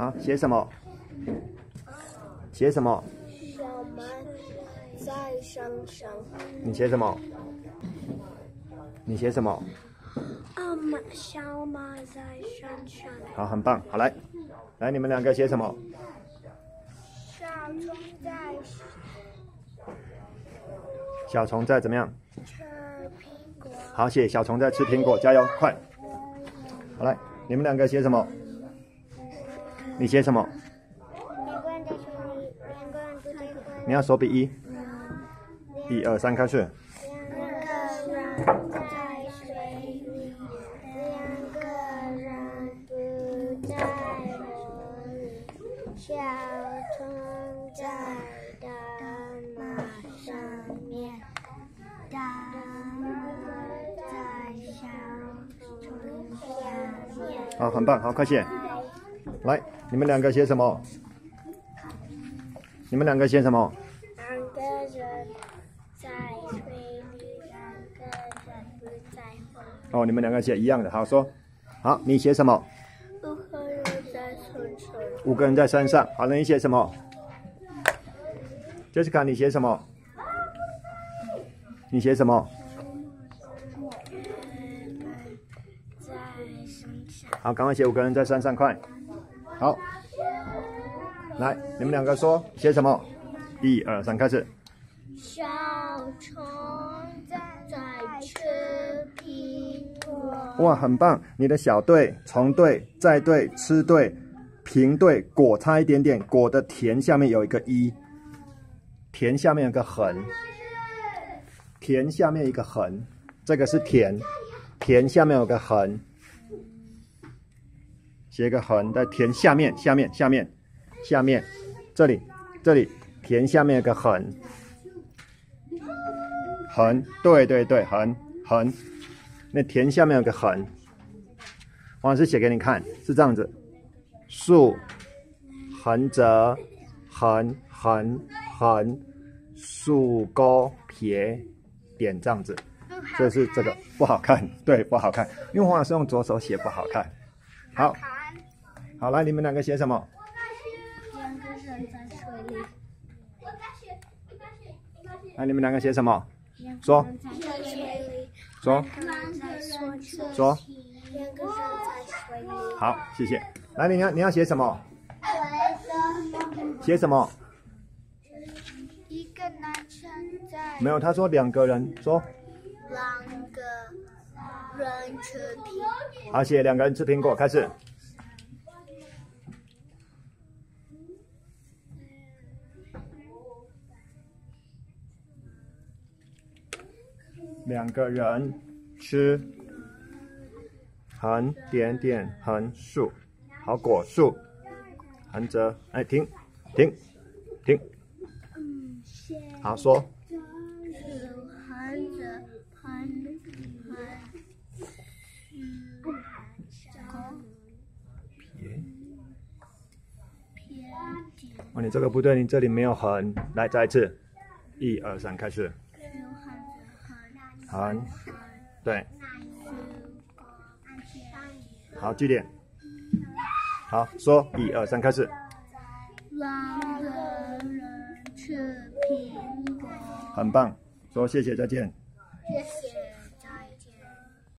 好，写什么？写什么？小马在山上。你写什么？你写什么？啊，马小马在山上。好，很棒。好来，来，你们两个写什么？小虫在小虫在怎么样？吃苹果。好，写小虫在吃苹果，加油，快！好来，你们两个写什么？你写什么？两个人在水里，两个人不在水你要手比一，一二三，开始。两个人在水里，两个人不在河里。小虫在大马上面，大马在小虫下面。好，很棒，好，快写。来，你们两个写什么？你们两个写什么？两个人在水里，两个人不在河里。哦，你们两个写一样的，好说。好，你写什么？五个人在村上。五个人在山上。好，那你写什么？Jessica，你写什么？你写什么？在山上。好，赶快写五个人在山上，快。好，来，你们两个说写什么？一二三，开始。小虫在吃苹果。哇，很棒！你的小队、虫队、在队、吃队、平队、果差一点点，果的田下面有一个一，田下面有个横，田下面一个横，这个是田，田下面有个横，写一个横的填下面，下面，下面，下面，这里，这里，填下面有个横，横，对对对，横，横。那填下面有个横，王老师写给你看，是这样子：竖、横折、横、横、横、竖钩、撇、点这样子。这是这个不好看，对，不好看，因为黄老师用左手写不好看。好，好，来，你们两个写什么？两个人在水里。来，你们两个写什么？说。说。说。好，谢谢。来，你要你要写什么？写什么？一个男生在。没有，他说两个人说。两个人吃苹果。好，写两个人吃苹果，开始。两个人吃横点点横竖，好果树横折，哎停停停，好说。横着横横撇撇哦，你这个不对，你这里没有横，来再一次，一二三，开始。横，对，好，句点，好说，一二三，开始。两个人吃苹果。很棒，说谢谢，再见。